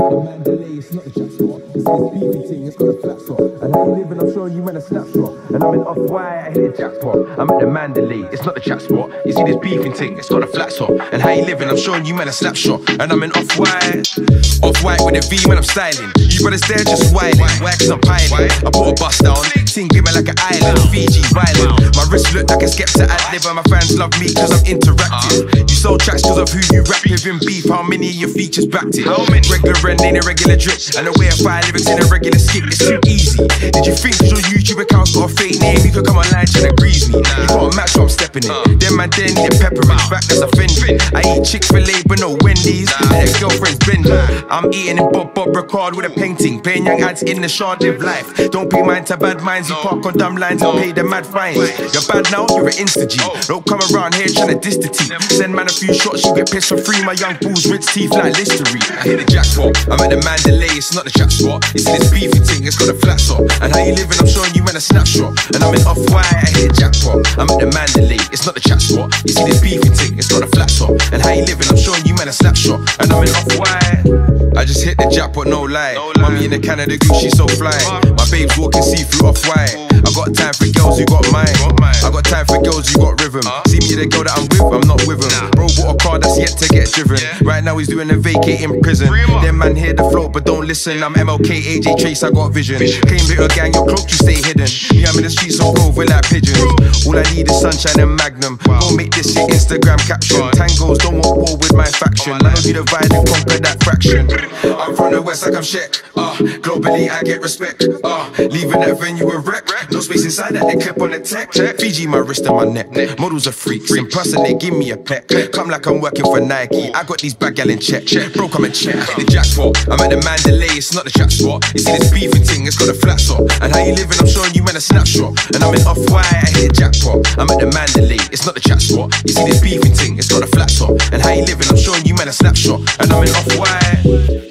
Mandalay, it's not a chat spot. It's this beefy thing, it's got a flat spot. And how you living, I'm showing you man a snapshot. And I'm in off white, I hit a jackpot. I'm at the Mandalay, it's not the chat spot. You see this beefing thing, it's got a flat top. And how you living, I'm showing you man a snapshot. And I'm in off white, off white with a V when I'm styling. You brothers there just whining, why? Cause I'm piling. I put a bus down, ting me like an island, Fiji violent. My wrist look like a Skepta ad lib, and my fans love me cause I'm interactive. Sold tracks cause of who you rap with in beef, how many of your features backed it? How many? Regular and ain't a regular drip, and the way I fire lyrics in a regular skip, it's too easy. Did you think cause your YouTube account's got a fake name, you could come online trying to grease me? You can't match what I'm stepping in. Them man there need pepper in fact that's offending. I eat Chick-fil-A but no Wendy's, my ex-girlfriend's bending. I'm eating in Bob Bob Ricard with a painting, paying young ads in the short live life. Don't pay mind to bad minds, you park on dumb lines and pay the mad fines. You're bad now, you're an insta G. Don't come around here trying to diss the team. Send man a few shots, you get pissed for free. My young bulls, rich teeth like Listerine. I hit the jackpot, I'm at the Mandalay, it's not the spot. You this beefy thing, it's got a flat top. And how you living, I'm showing you man a snapshot. And I'm in off white, I hit the jackpot. I'm at the Mandalay, You see this beefy thing, it's got a flat top. And how you living, I'm showing you man a snapshot. And I'm in off white. I just hit the jackpot, no lie. Mommy in the Canada goose, she so fly. My babes walking see through off white. I got time for girls who got mine. I got time for girls who got rhythm. See me the girl that I'm with, I'm not with him. Yet to get driven. Right now he's doing a vacate in prison. Them man hear the float but don't listen. I'm MLK, AJ Trace, I got vision. Came little gang, your cloak you stay hidden. Me, I'm in the streets of Grove, we're like pigeons. All I need is sunshine and Magnum. Go make this your Instagram caption. Tangos don't want war with my faction. I know you divide and conquer that fraction. I'm from the west like I'm Shek. Uh, globally I get respect. Uh, leaving that venue a wreck. No space inside that they kept on the tech. Fiji my wrist and my neck. Models are freaks. In person they give me a peck. Come like I'm working for Nike. I got these bag gal in check. check. Bro, come and check. The jackpot. I'm at the Mandalay. It's not the chat spot. You see this beefing thing? It's got a flat top. And how you living? I'm showing you man a snapshot. And I'm in off white. I hit the jackpot. I'm at the Mandalay. It's not the chat spot. You see this beefing thing? It's got a flat top. And how you living? I'm showing you man a snapshot. And I'm in off white.